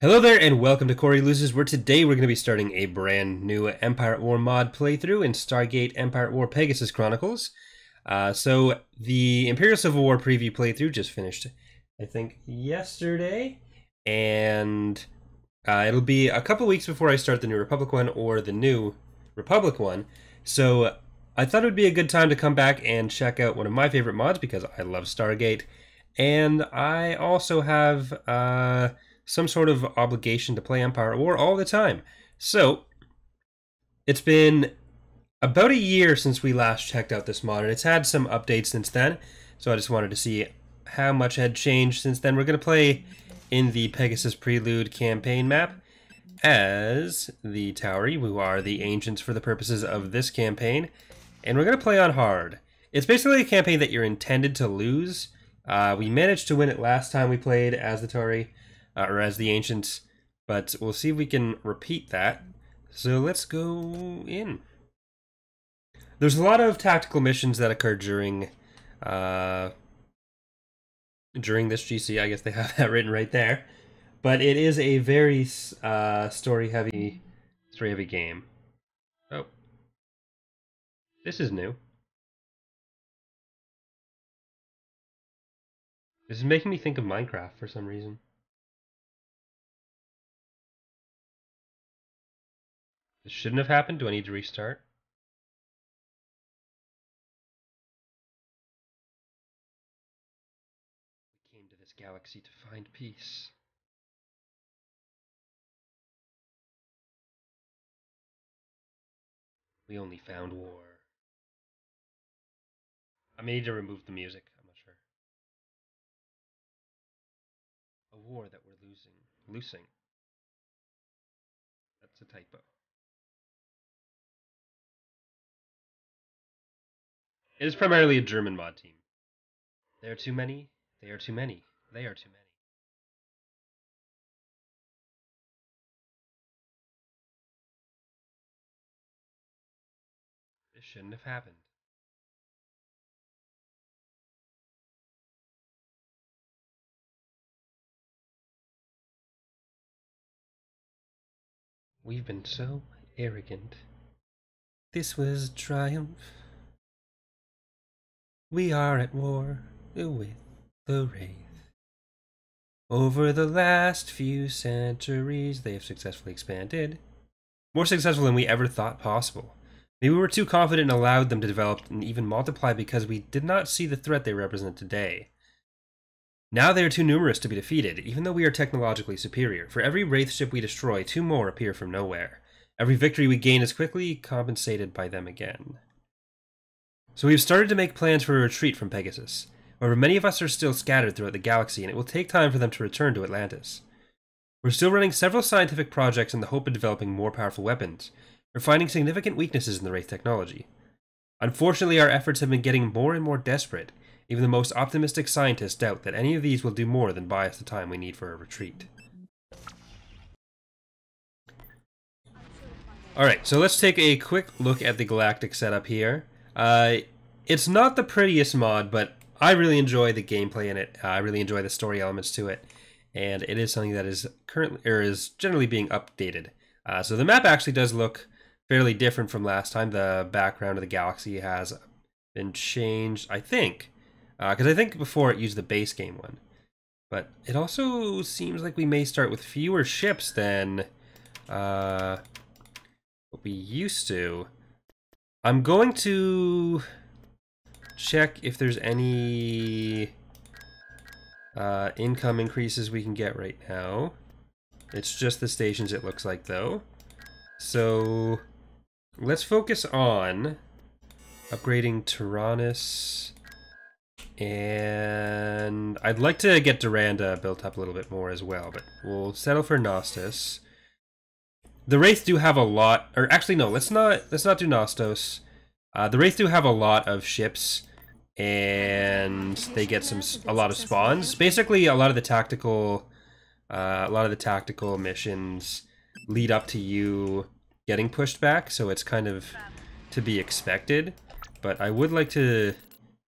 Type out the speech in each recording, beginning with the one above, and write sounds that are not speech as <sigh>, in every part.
Hello there and welcome to Corey Loses, where today we're going to be starting a brand new Empire at War mod playthrough in Stargate Empire at War Pegasus Chronicles. Uh, so the Imperial Civil War preview playthrough just finished, I think, yesterday, and uh, it'll be a couple weeks before I start the New Republic one or the new Republic one. So I thought it would be a good time to come back and check out one of my favorite mods because I love Stargate, and I also have... Uh, some sort of obligation to play Empire War all the time. So, it's been about a year since we last checked out this mod, and it's had some updates since then. So I just wanted to see how much had changed since then. We're going to play in the Pegasus Prelude campaign map as the Tauri, who are the ancients for the purposes of this campaign. And we're going to play on hard. It's basically a campaign that you're intended to lose. Uh, we managed to win it last time we played as the Tauri uh, or as the ancients, but we'll see if we can repeat that. So let's go in. There's a lot of tactical missions that occur during uh, during this GC. I guess they have <laughs> that written right there, but it is a very uh, story heavy story heavy game. Oh, this is new. This is making me think of Minecraft for some reason. This shouldn't have happened. Do I need to restart? We came to this galaxy to find peace. We only found war. I may need to remove the music. I'm not sure. A war that we're losing. Losing. That's a typo. It is primarily a German mod team. There are too many. They are too many. They are too many. This shouldn't have happened. We've been so arrogant. This was triumph. We are at war with the Wraith. Over the last few centuries, they have successfully expanded. More successful than we ever thought possible. Maybe we were too confident and allowed them to develop and even multiply because we did not see the threat they represent today. Now they are too numerous to be defeated, even though we are technologically superior. For every Wraith ship we destroy, two more appear from nowhere. Every victory we gain is quickly compensated by them again. So we've started to make plans for a retreat from Pegasus. However, many of us are still scattered throughout the galaxy, and it will take time for them to return to Atlantis. We're still running several scientific projects in the hope of developing more powerful weapons. We're finding significant weaknesses in the Wraith technology. Unfortunately, our efforts have been getting more and more desperate. Even the most optimistic scientists doubt that any of these will do more than buy us the time we need for a retreat. Alright, so let's take a quick look at the galactic setup here. Uh, it's not the prettiest mod, but I really enjoy the gameplay in it. Uh, I really enjoy the story elements to it, and it is something that is currently or is generally being updated. Uh, so the map actually does look fairly different from last time. The background of the galaxy has been changed, I think, because uh, I think before it used the base game one. But it also seems like we may start with fewer ships than uh, what we used to. I'm going to check if there's any uh, income increases we can get right now. It's just the stations it looks like though. So let's focus on upgrading Tyrannus. And I'd like to get Doranda built up a little bit more as well, but we'll settle for Nostos. The Wraith do have a lot, or actually no, let's not let's not do Nostos. Uh, the Wraith do have a lot of ships, and they get some a lot of spawns. Basically, a lot of the tactical, uh, a lot of the tactical missions lead up to you getting pushed back, so it's kind of to be expected. But I would like to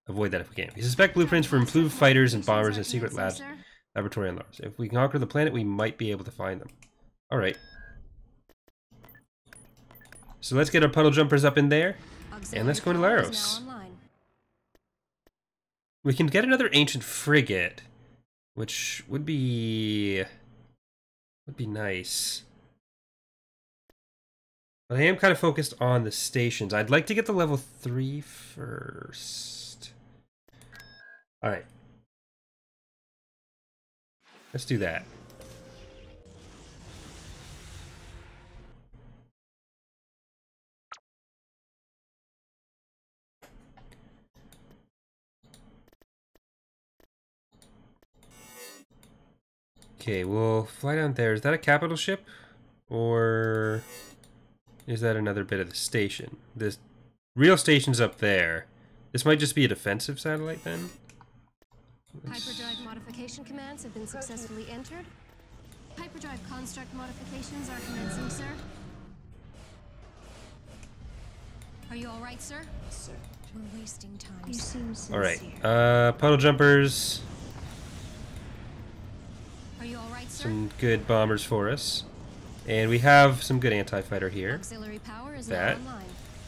avoid that if we can. We suspect blueprints for improved fighters and bombers in secret labs Laboratory on Mars. If we conquer the planet, we might be able to find them. Alright. So let's get our puddle jumpers up in there. And let's go to Auxiliary Laros. is now online. We can get another ancient frigate, which would be would be nice. But I am kind of focused on the stations. I'd like to get the level 3 first. All right. Let's do that. Okay, we'll fly down there. Is that a capital ship? Or is that another bit of the station? This real station's up there. This might just be a defensive satellite then? Let's- Hyperdrive modification commands have been successfully entered. Hyperdrive construct modifications are commencing, sir. Are you all right, sir? Sir, We're wasting time. you seem sincere. Alright, uh, puddle jumpers. Are you all right, sir? Some good bombers for us. And we have some good anti-fighter here. Auxiliary power is That.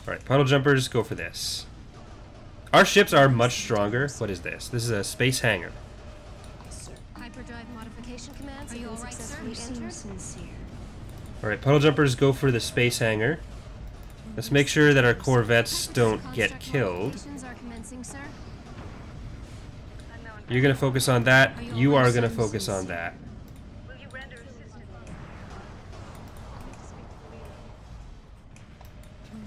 Alright, puddle jumpers, go for this. Our ships are much stronger. What is this? This is a space hangar. Hyperdrive modification commands Are you all right, sir? successfully you seem entered. sincere. Alright, puddle jumpers, go for the space hangar. Let's make sure that our corvettes don't get killed. modifications are commencing, sir. You're gonna focus on that. You are gonna focus on that. Will you render assistance?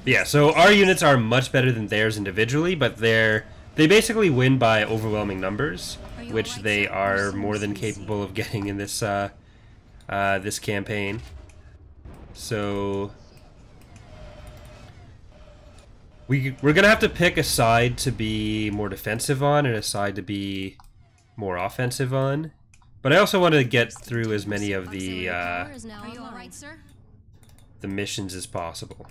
Yeah, so our units are much better than theirs individually, but they're they basically win by overwhelming numbers, which they are more than capable of <laughs> getting in this uh, uh, this campaign. So we we're gonna have to pick a side to be more defensive on and a side to be more offensive on. But I also want to get through as many of the uh, power is now Are you all right, sir? the missions as possible.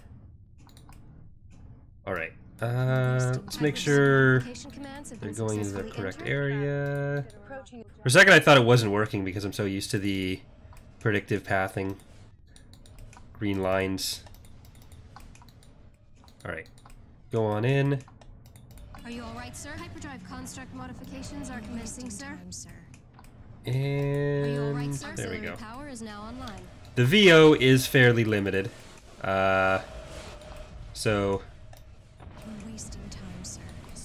All right. Uh, let's make sure Modification commands have they're going into the correct area. For a second, I thought it wasn't working because I'm so used to the predictive pathing. Green lines. All right. Go on in. Are you all right, sir? Hyperdrive construct modifications are commencing, sir. Time, sir. Are you all right, And sir? there we go. power is now online. The VO is fairly limited. Uh, so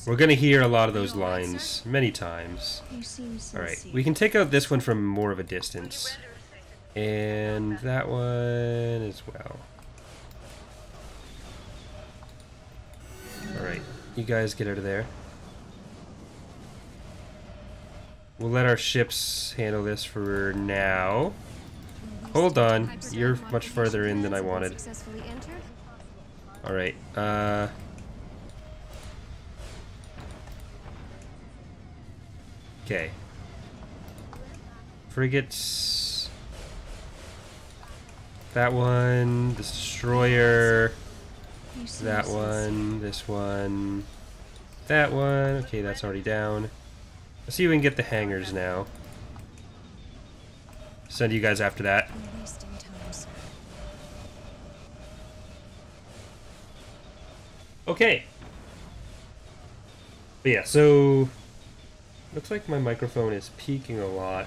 we're going to hear a lot of those You all right, sir? lines many times. You seem sincere. All right, we can take out this one from more of a distance, and that one as well. All right, you guys get out of there. We'll let our ships handle this for now. Hold on, you're much further in than I commands have been wanted. All right, uh. Okay. Frigates. That one, this destroyer, that one, this one, that one. Okay, that's already down. Let's see if we can get the hangars now. Send you guys after that. Okay. But yeah, so looks like my microphone is peaking a lot.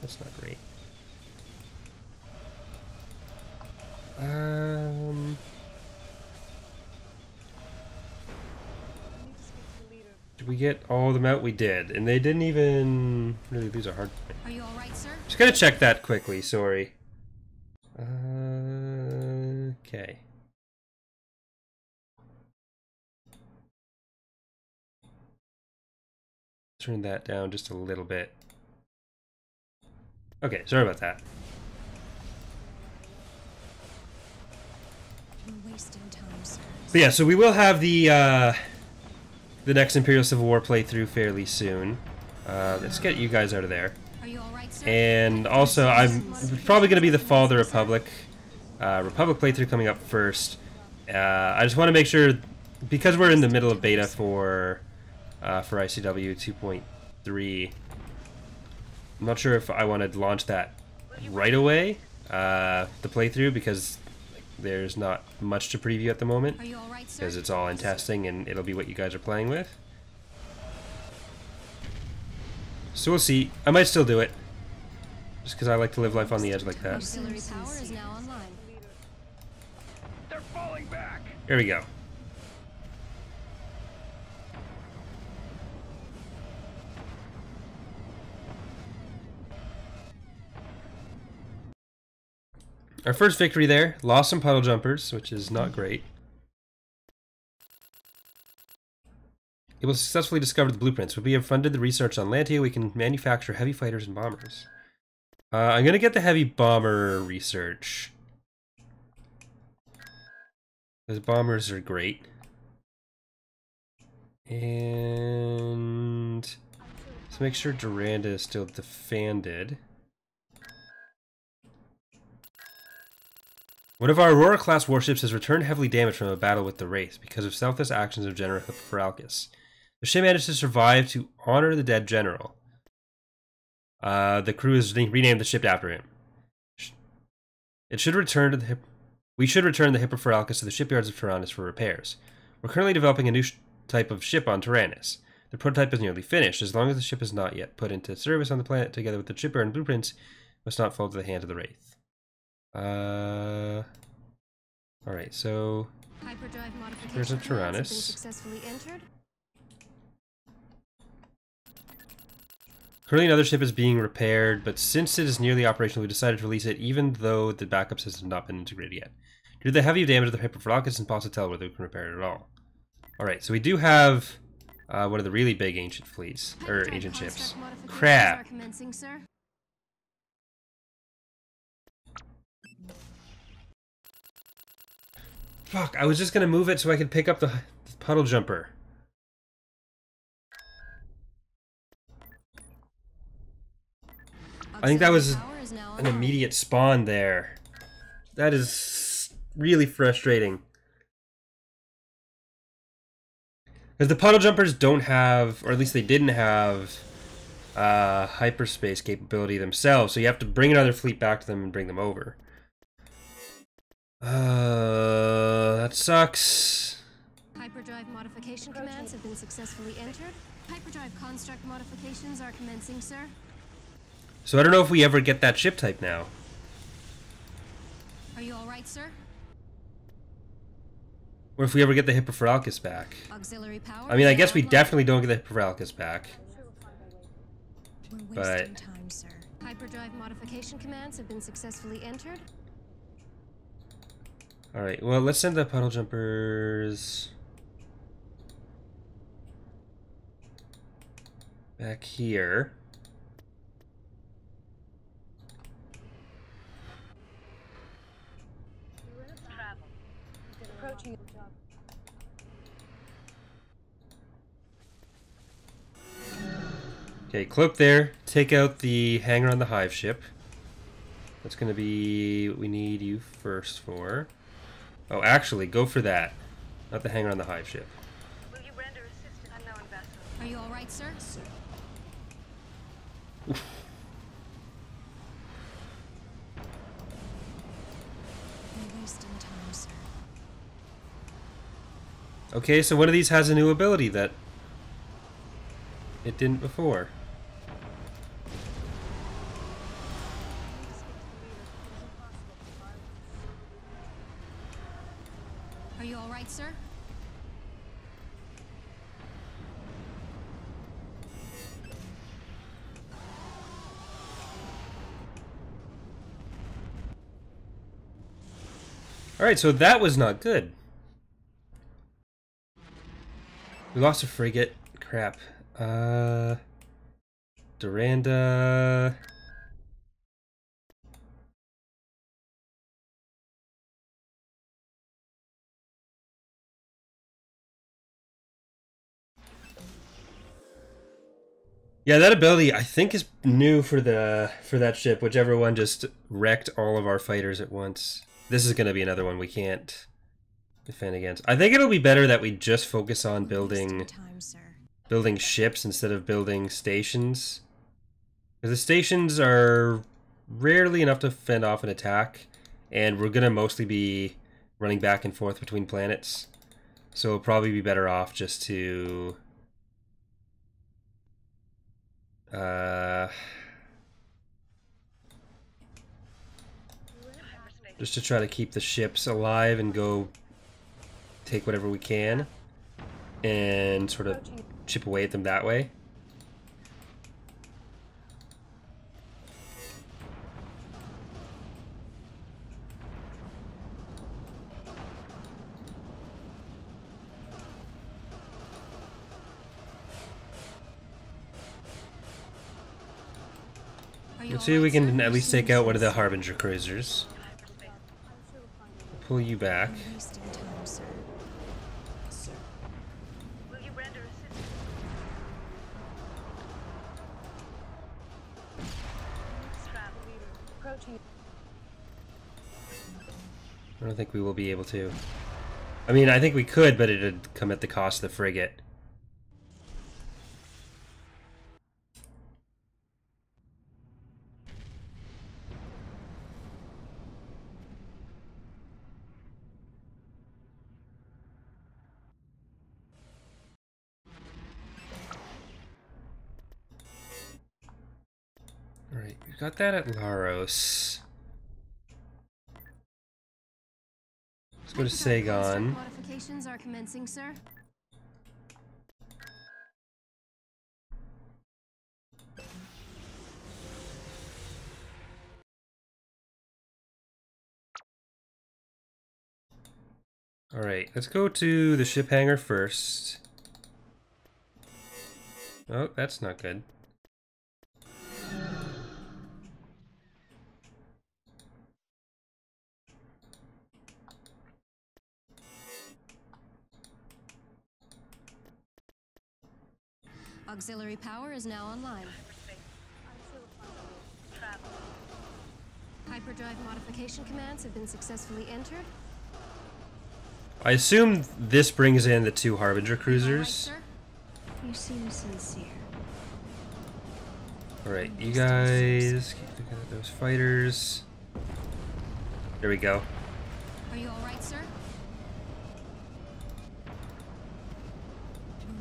That's not great. Um Did we get all of them out? We did. And they didn't even really lose a hard. Are you all right, sir? Just gonna check that quickly, sorry. Uh, okay. Turn that down just a little bit. Okay, sorry about that. We're wasting time, sir. But yeah, so we will have the uh, the next Imperial Civil War playthrough fairly soon. Uh, let's get you guys out of there. Are you all right, sir? And also, I'm probably going to be the Fall of the Republic uh, Republic playthrough coming up first. Uh, I just want to make sure, because we're in the middle of beta for uh, for ICW 2.3. I'm not sure if I want to launch that right away, uh, the playthrough, because there's not much to preview at the moment, Are you all right, sir? because it's all in testing and it'll be what you guys are playing with. So we'll see. I might still do it, just because I like to live life on the edge like that. Auxiliary power is Our first victory there. Lost some puddle jumpers, which is not great. Able to successfully discover the blueprints. When we have funded the research on Lantea, we can manufacture heavy fighters and bombers. Uh, I'm going to get the heavy bomber research. Those bombers are great. And let's make sure Doranda is still defended. One of our Aurora class warships has returned heavily damaged from a battle with the Wraith because of selfless actions of General Hippaforalkus. The ship managed to survive to honor the dead general. Uh, the crew has renamed the ship after him. It should return to the we should return the Hippaforalkus to the shipyards of Tyrannus for repairs. We're currently developing a new type of ship on Tyrannus. The prototype is nearly finished. As long as the ship is not yet put into service on the planet, together with the shipyard and blueprints, must not fall to the hands of the Wraith. Uh. All right. So There's a Tyrannus. currently another ship is being repaired, but since it is nearly operational, we decided to release it, even though the backup system has not been integrated yet. Due to the heavy damage of the Hippaforalkus, it's impossible to tell whether we can repair it at all. All right. So we do have uh, one of the really big ancient fleets or ancient ships. Crap. Fuck, I was just gonna move it so I could pick up the, the puddle jumper. I think that was An immediate spawn there. That is really frustrating. Because the puddle jumpers don't have, or at least they didn't have, uh, hyperspace capability themselves, so you have to bring another fleet back to them and bring them over. Uh, that sucks. Hyperdrive modification commands have been successfully entered. Hyperdrive construct modifications are commencing, sir. So I don't know if we ever get that ship type now. Are you all right, sir? Or if we ever get the Hippaforalkus back. Auxiliary power. I mean, I guess we definitely don't get the Hippaforalkus back. We're wasting But- time, sir. Hyperdrive modification commands have been successfully entered. Alright, well, let's send the puddle jumpers back here. Okay, cloak there. Take out the hangar on the hive ship. That's going to be what we need you first for. Oh, actually, go for that. Not the hangar on the hive ship. Will you render assistance? Unknown vessel. Are you all right, sir? We're wasting time, sir. Okay, so one of these has a new ability that it didn't before. Alright, so that was not good. We lost a frigate. Crap. Uh. Doranda. Yeah, that ability I think is new for the for that ship. Whichever one just wrecked all of our fighters at once. This is going to be another one we can't defend against. I think it'll be better that we just focus on building time, building ships instead of building stations. Because the stations are rarely enough to fend off an attack, and we're gonna mostly be running back and forth between planets. So it'll probably be better off just to uh just to try to keep the ships alive and go take whatever we can and sort of chip away at them that way. Let's see if we can at least take out one of the Harbinger cruisers. Pull you back. We're wasting time, sir. Sir. Will you render assistance? Travel. Approaching. I don't think we will be able to. I mean, I think we could, but it'd come at the cost of the frigate. Got that at Laros. Let's go to Sagon. Modifications are commencing, sir. Alright, let's go to the ship hangar first. Oh, that's not good. Auxiliary power is now online. Hyperdrive modification commands have been successfully entered. I assume this brings in the two Harbinger Are you alright, cruisers. You seem sincere. Alright, you guys keep looking at those fighters. There we go. Are you alright, sir?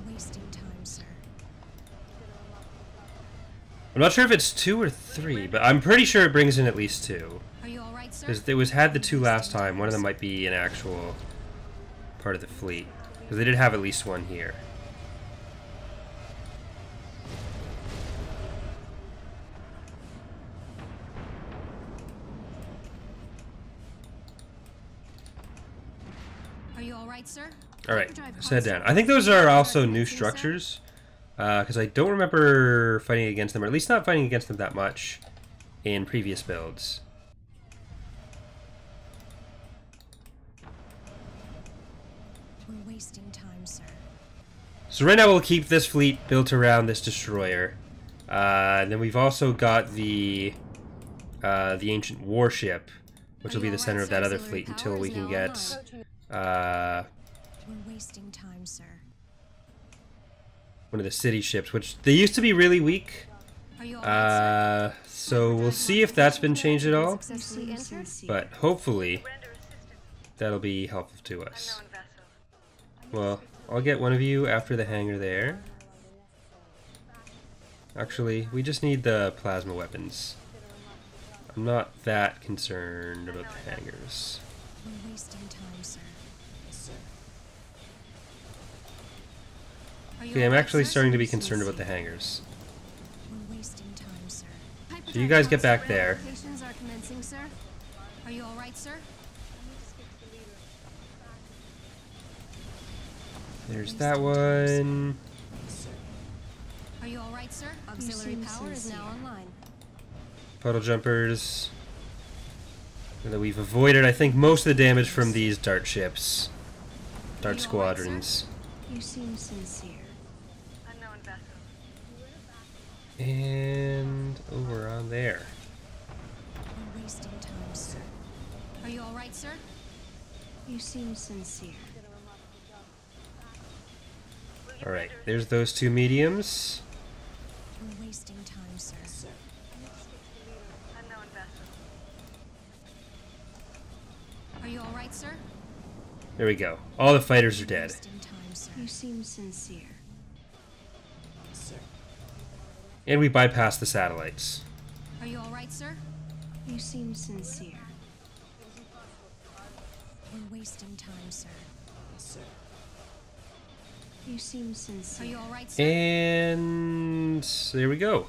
We're wasting time, sir. I'm not sure if it's two or three, but I'm pretty sure it brings in at least two. Are you alright, sir? Because it was had the two last time. One of them might be an actual part of the fleet. Because they did have at least one here. Are you alright, sir? All right, head down. I think those are also new structures, because I don't remember fighting against them, or at least not fighting against them that much in previous builds. We're wasting time, sir. So right now we'll keep this fleet built around this destroyer. Uh, and then we've also got the uh, the ancient warship, which will be the center of that other fleet until we can get. Uh, We're wasting time, sir. One of the city ships, which they used to be really weak. Are you alright, sir? Uh, so we'll see if that's been changed at all. You Successfully seem entered. sincere. But hopefully that'll be helpful to us. Well, I'll get one of you after the hangar there. Actually, we just need the plasma weapons. I'm not that concerned about the hangars. We're wasting time. Sir. Are you Okay, I'm actually starting to be concerned about the hangars. We're wasting time, sir. So you guys get back there. modifications are commencing, sir. Are you alright, sir? There's that one. Are you alright, sir? Auxiliary power is now online. Puddle jumpers. And then we've avoided, I think, most of the damage from these dart ships. Dart You all right, squadrons. You seem sincere. Unknown vessel. And over on there. We're wasting time, sir. Are you alright, sir? You seem sincere. All right, there's those two mediums. We're wasting time, sir. vessel? Are you all right, sir? There we go. All the fighters are dead. Time. You seem sincere. And we bypassed the satellites. Are you all right, sir? You seem sincere. We're wasting time, sir. Yes, sir. You seem sincere. Are you all right, sir? And there we go.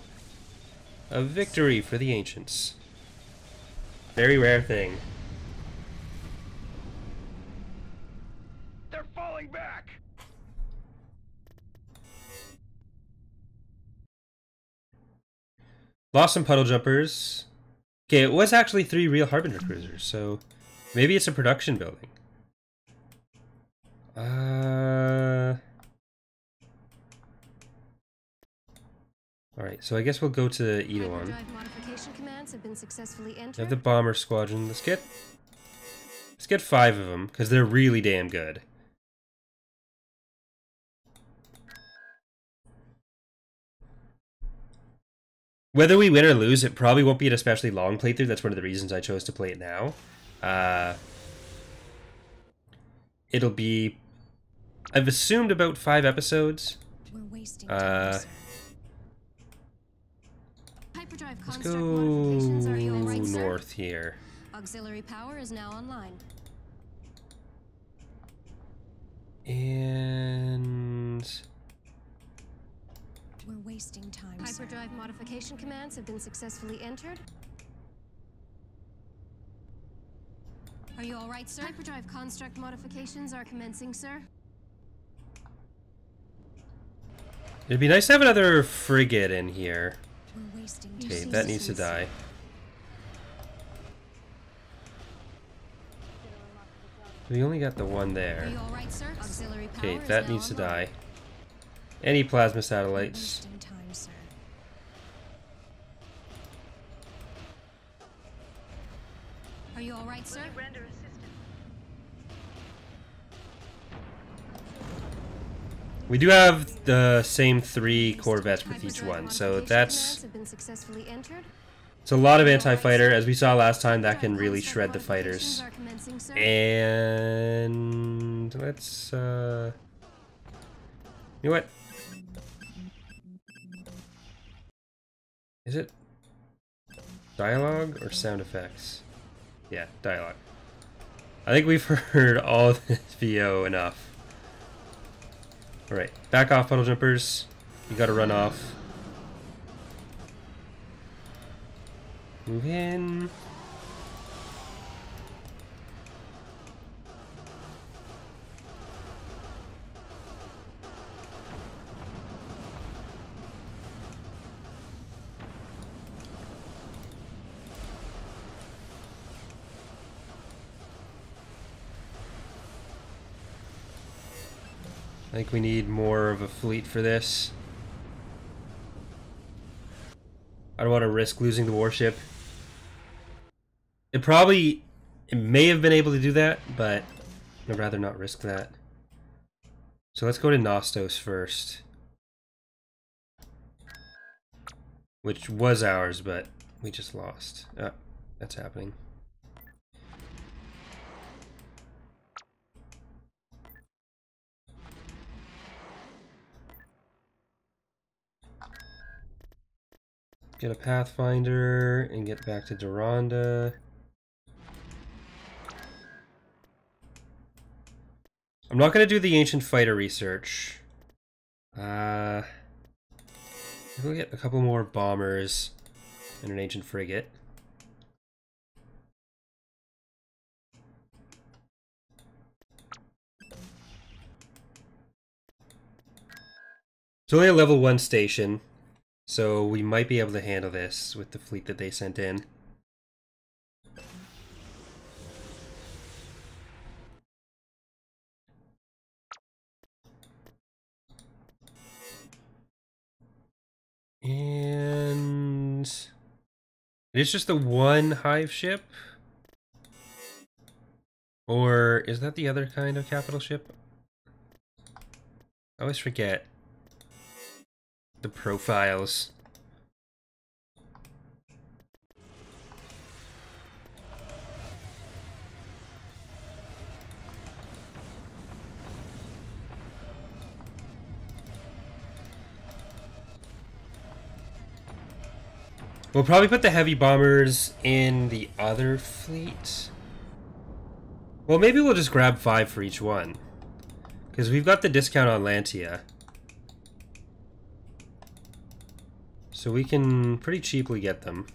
A victory for the ancients. Very rare thing. They're falling back! Lost some puddle jumpers. Okay, it was actually three real Harbinger cruisers, so maybe it's a production building. Uh. Alright, so I guess we'll go to Edoan. Have been successfully We have the bomber squadron. Let's get let's get five of them because they're really damn good. Whether we win or lose, it probably won't be an especially long playthrough. That's one of the reasons I chose to play it now. Uh, it'll be, I've assumed about five episodes. We're wasting Uh, Let's go modifications. Are you all right, sir? north here. Auxiliary power is now online. And We're wasting time, sir. Hyperdrive modification commands have been successfully entered. Are you all right, sir? Hyperdrive construct modifications are commencing, sir. it'd be nice to have another frigate in here. We're wasting time. Okay, that needs to die. We only got the one there. you all right, sir? Auxiliary power Okay, that needs to online. die. Any plasma satellites. wasting time, sir. Are you all right, sir? Render assistance? We do have the same three corvettes with each one, so modification that's been successfully entered. it's a lot of anti-fighter. As we saw last time, that can really shred the fighters. are commencing, sir. And let's uh You know what? Is it dialogue or sound effects? Yeah, dialogue. I think we've <laughs> heard all <laughs> this VO enough. Alright, back off, puddle jumpers. You gotta run off. Move in. I think we need more of a fleet for this. I don't want to risk losing the warship. It probably it may have been able to do that, but I'd rather not risk that. So let's go to Nostos first. Which was ours, but we just lost. Ah, that's happening. Get a Pathfinder and get back to Doranda. I'm not going to do the Ancient Fighter research. Uh, we'll get a couple more bombers and an Ancient Frigate. It's only a level 1 station, so we might be able to handle this with the fleet that they sent in. And it's just the one hive ship? Or is that the other kind of capital ship? I always forget the profiles. We'll probably put the heavy bombers in the other fleet. Well, maybe we'll just grab five for each one. Because we've got the discount on Lantea. So we can pretty cheaply get them.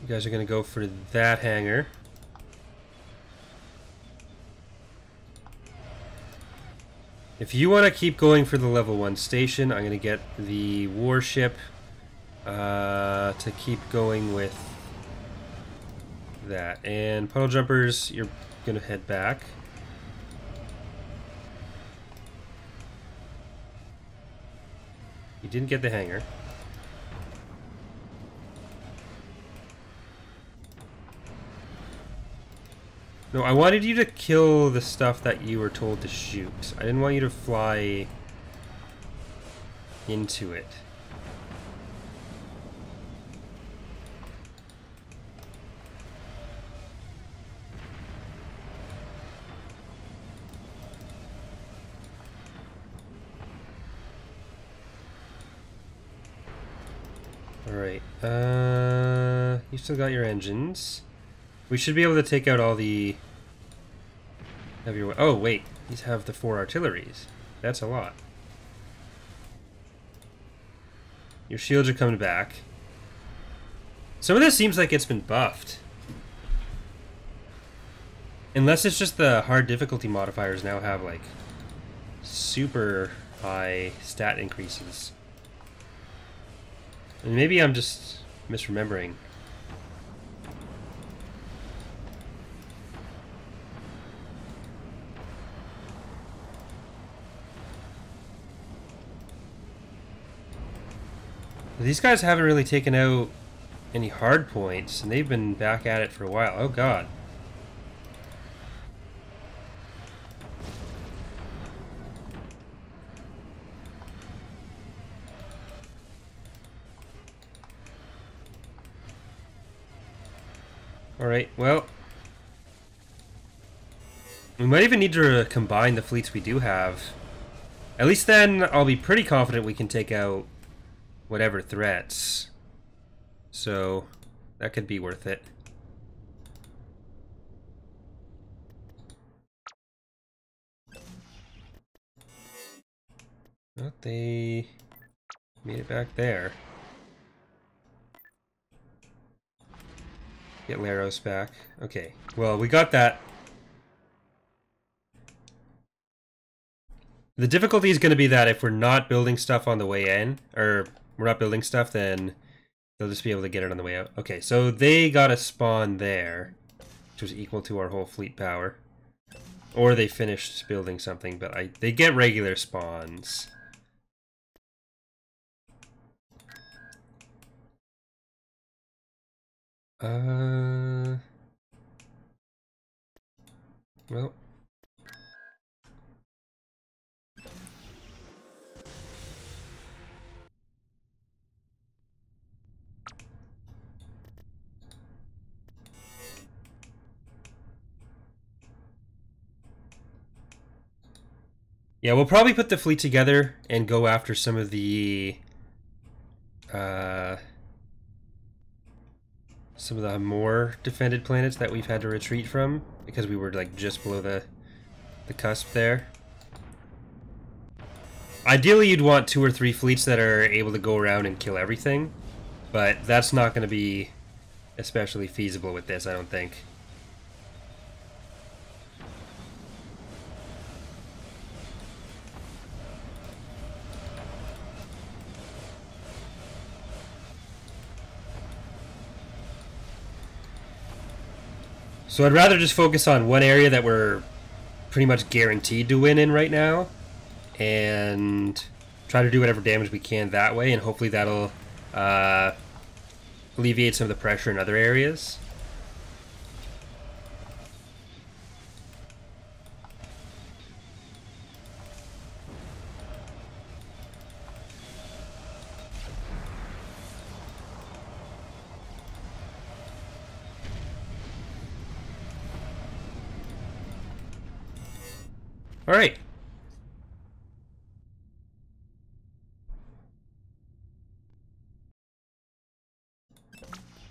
You guys are going to go for that hangar. If you want to keep going for the level 1 station, I'm going to get the warship uh, to keep going with that. And puddle jumpers, you're going to head back. You didn't get the hangar. No, I wanted you to kill the stuff that you were told to shoot. I didn't want you to fly into it. Alright, uh, you still got your engines. We should be able to take out all the heavier. Oh wait, these have the four artilleries. That's a lot. Your shields are coming back. Some of this seems like it's been buffed. Unless it's just the hard difficulty modifiers now have like super high stat increases. And maybe I'm just misremembering. These guys haven't really taken out any hard points, and they've been back at it for a while. Oh god. Alright, well... We might even need to combine the fleets we do have. At least then, I'll be pretty confident we can take out whatever threats. So, that could be worth it. Well, they made it back there. Get Laros back. Okay, well, we got that. The difficulty is going to be that if we're not building stuff on the way in, or we're not building stuff, then they'll just be able to get it on the way out. Okay, so they got a spawn there, which was equal to our whole fleet power. Or they finished building something, but I they get regular spawns. Uh... Well... Yeah, we'll probably put the fleet together and go after some of the uh, some of the more defended planets that we've had to retreat from because we were like just below the the cusp there. Ideally, you'd want two or three fleets that are able to go around and kill everything, but that's not going to be especially feasible with this, I don't think. So I'd rather just focus on one area that we're pretty much guaranteed to win in right now, and try to do whatever damage we can that way, and hopefully that'll uh, alleviate some of the pressure in other areas.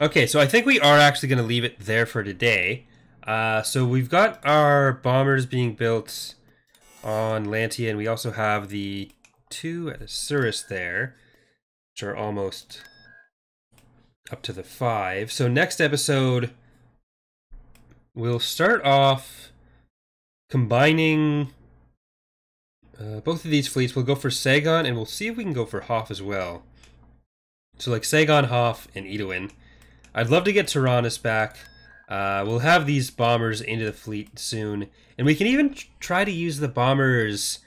Okay, so I think we are actually going to leave it there for today. Uh, so we've got our bombers being built on Lantea, and we also have the two Cirrus there, which are almost up to the five. So next episode, we'll start off combining uh, both of these fleets. We'll go for Sagon, and we'll see if we can go for Hoff as well. So like Sagon, Hoff, and Edwin. I'd love to get Taranis back. Uh, we'll have these bombers into the fleet soon, and we can even try to use the bombers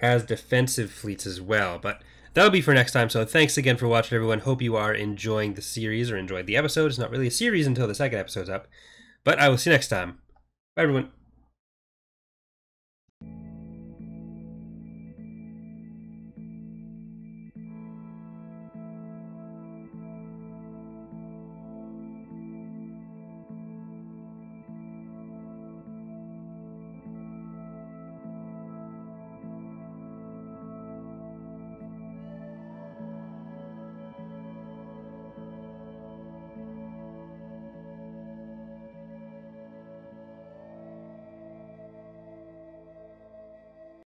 as defensive fleets as well. But that'll be for next time. So thanks again for watching, everyone. Hope you are enjoying the series or enjoyed the episode. It's not really a series until the second episode's up, but I will see you next time. Bye, everyone.